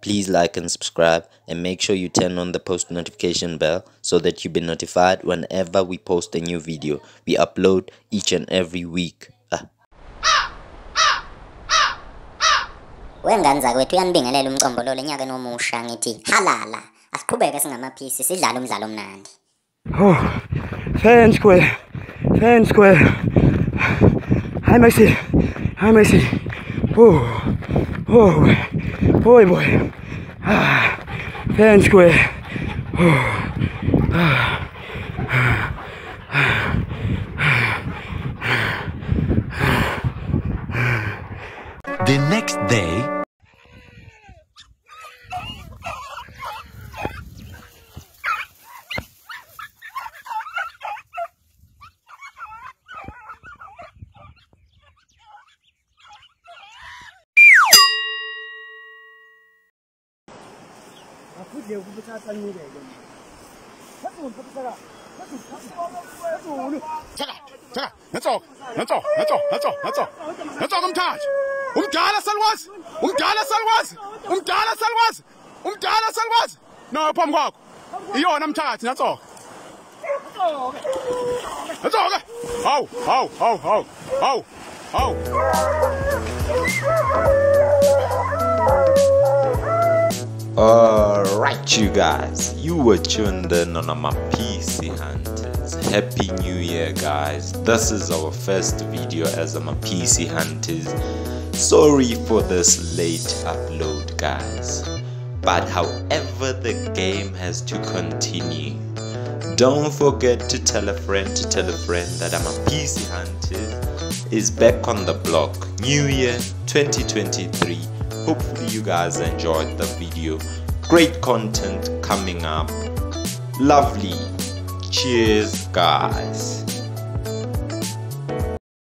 please like and subscribe and make sure you turn on the post notification bell so that you'll be notified whenever we post a new video. We upload each and every week. Ah. wengane zakwethu uyanibingelela umcombolo nyaka nomusha ngithi halala asiqhubeke singamaphisi sidlale umdlalo omnandi Oh, fan square, fan square. Hi, Maxi. Hi, Maxi. Oh, oh, boy, boy. Ah, fan square. The next day, akudle ukuthi asanikeke Thaka, nantsoko, nantsoko, nantsoko, nantsoko, nantsoko. Nantsoko umthatha. Umdala salwazi, umdala salwazi, umdala salwazi, umdala salwazi. No phambi kwakho. Iyona umthatha nantsoko. Nantsoko. Hawu, hawu, hawu, hawu. Hawu. Hawu. Ah Alright, you guys, you were tuned in on my PC Hunters. Happy New Year, guys! This is our first video as Amaphisi Hunters. Sorry for this late upload, guys. But however, the game has to continue. Don't forget to tell a friend to tell a friend that Amaphisi Hunter is back on the block. New Year 2023. Hopefully you guys enjoyed the video. Great content coming up. Lovely. Cheers guys.